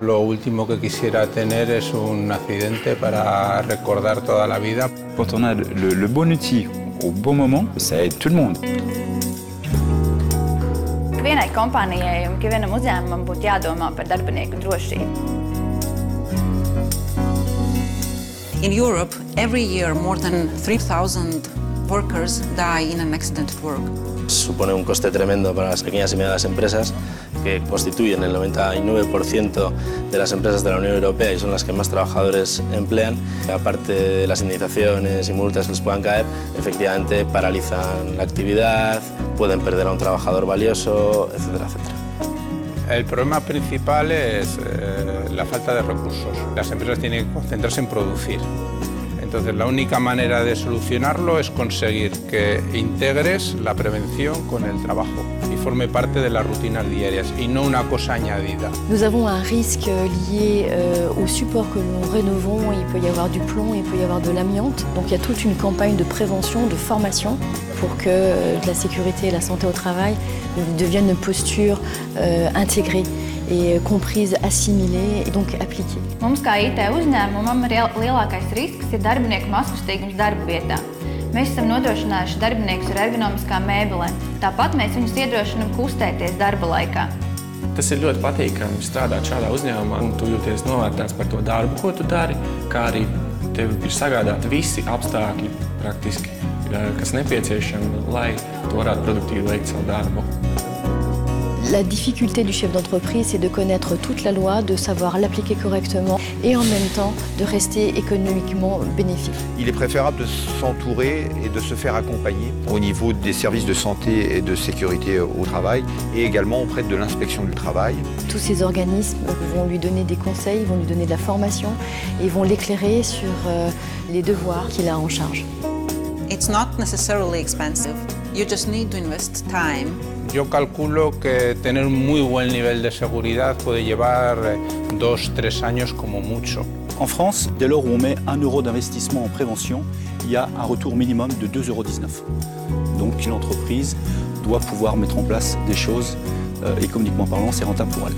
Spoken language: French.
Lo último que quisiera tener es un accidente para recordar toda la vida. Quand on a le, le bon outil au bon moment, ça aide tout le monde. Vienai kompānijai un vienam uzņēmumam būtu jādomā par darbinieku drošību. In Europe, every year more than 3,000 workers die in an accident at work. Supone un coste tremendo para las pequeñas y medianas empresas que constituyen el 99% de las empresas de la Unión Europea y son las que más trabajadores emplean. Aparte de las indemnizaciones y multas que les puedan caer, efectivamente paralizan la actividad, pueden perder a un trabajador valioso, etcétera, etcétera. El problema principal es eh, la falta de recursos. Las empresas tienen que concentrarse en producir. Entonces la única manera de solucionarlo es conseguir que integres la prevención con el trabajo forme parte de las rutinas diarias y no una cosa añadida. Nous avons un risque lié euh, au support que nous rénovons. Il peut y avoir du plomb, il peut y avoir de l'amiante. Donc il y a toute une campagne de prévention, de formation pour que euh, la sécurité et la santé au travail deviennent une posture euh, intégrée et comprise, assimilée et donc appliquée. Mums kā IT uzņēmumam lielākais risks ir darbinieku darba vietā. Mēs esam nodrošinājuši darbiniekus ar ergonomiskām mēbelēm. Tāpat mēs viņus iedrošinām kustēties darba laikā. Tas ir ļoti patīkami strādāt šādā uzņēmumā, un tu jūties novērtēts par to darbu, ko tu dari, kā arī tev ir sagādāti visi apstākļi, praktiski, kas nepieciešami, lai tu varētu produktīvi veikt savu darbu. La difficulté du chef d'entreprise, c'est de connaître toute la loi, de savoir l'appliquer correctement et en même temps de rester économiquement bénéfique. Il est préférable de s'entourer et de se faire accompagner au niveau des services de santé et de sécurité au travail et également auprès de l'inspection du travail. Tous ces organismes vont lui donner des conseils, vont lui donner de la formation et vont l'éclairer sur euh, les devoirs qu'il a en charge. It's not necessarily expensive. You just need to invest time Yo calculo que tener un muy buen nivel de seguridad puede llevar dos, tres años como mucho. En France, dès lors où on met 1 euro d'investissement en prévention, il y a un retour minimum de 2,19 euros. Donc une entreprise doit pouvoir mettre en place des choses euh, économiquement parlant, c'est rentable pour elle.